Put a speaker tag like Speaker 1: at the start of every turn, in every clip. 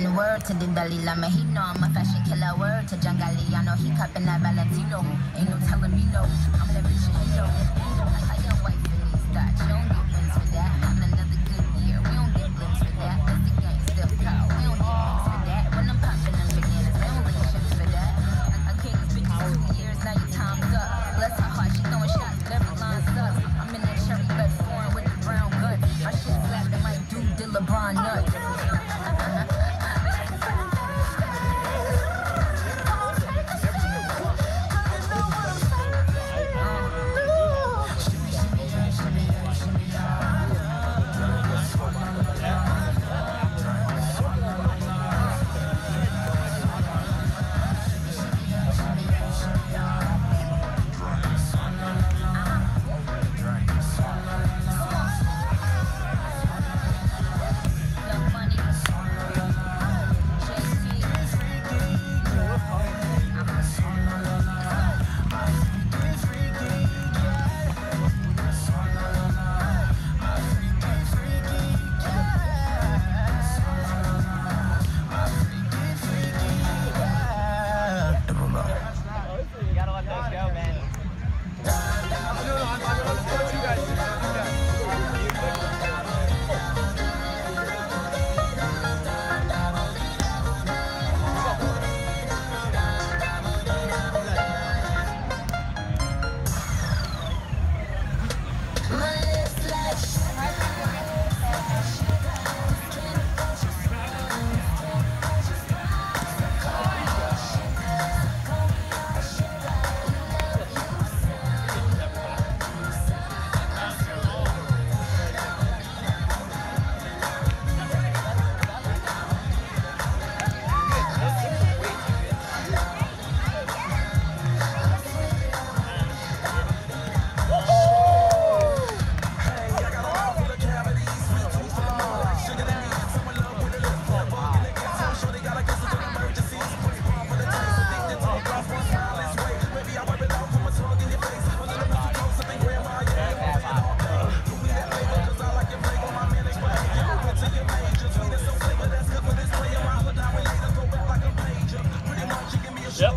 Speaker 1: Latin word to he know I'm a fashion killer word to John Galliano. He cupping that Valentino. Ain't no telling me no. I'm the rich hero. Yep.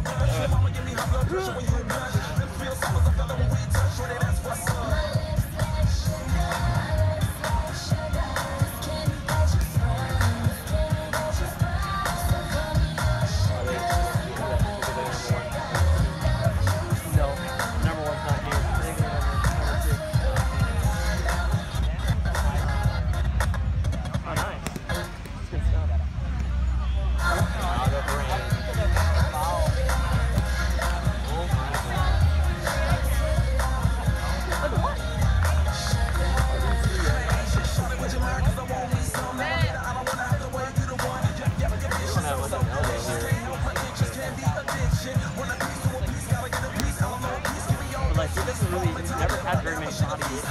Speaker 1: really, never had very many bodies.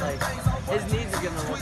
Speaker 1: Like,
Speaker 2: his knees are
Speaker 3: gonna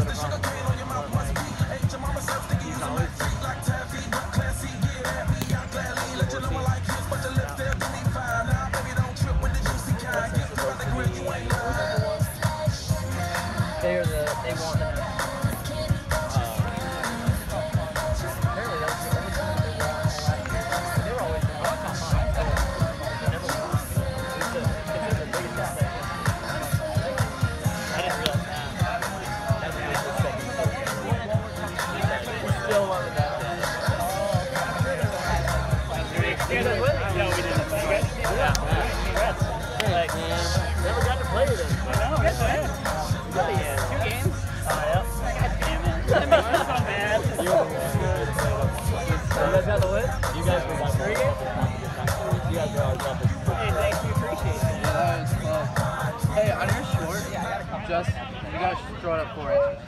Speaker 3: just, you gotta throw it up for it.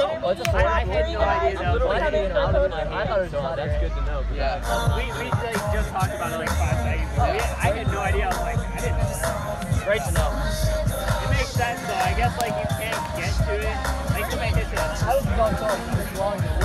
Speaker 2: Oh, it's a four.
Speaker 4: I, I had no idea that was like
Speaker 2: out of my so that's,
Speaker 3: that's
Speaker 2: good to know.
Speaker 3: Yeah.
Speaker 4: We, we like, just talked about it like five seconds ago. Oh, I had no idea. I was like, I didn't know.
Speaker 2: Great to know.
Speaker 4: It makes sense, though. I guess, like, you can't get to it. Like, it I
Speaker 2: was
Speaker 4: going
Speaker 5: so
Speaker 6: long.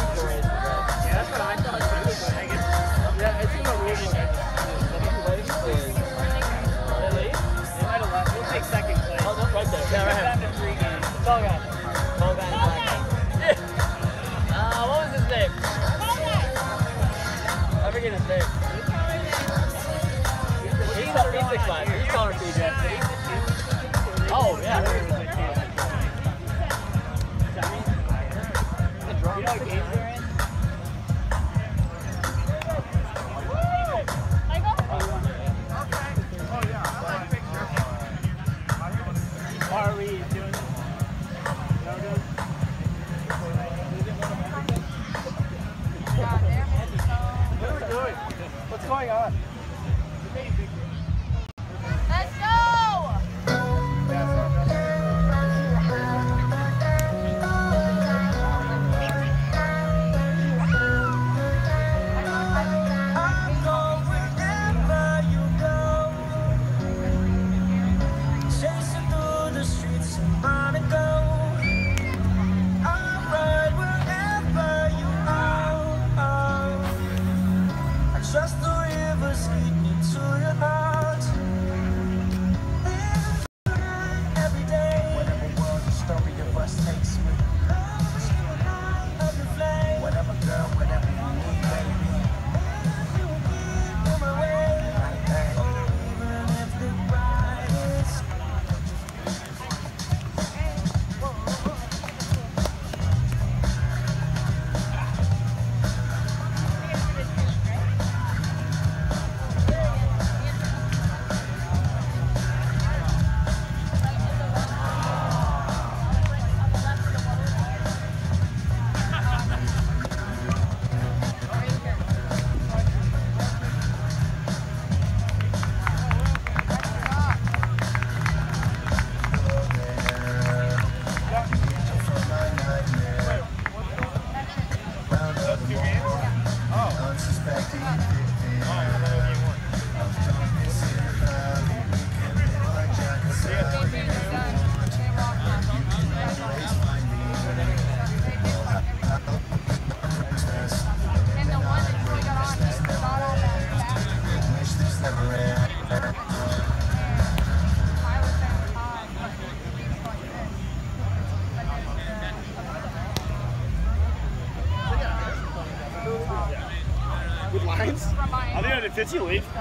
Speaker 6: 记录 you
Speaker 4: P。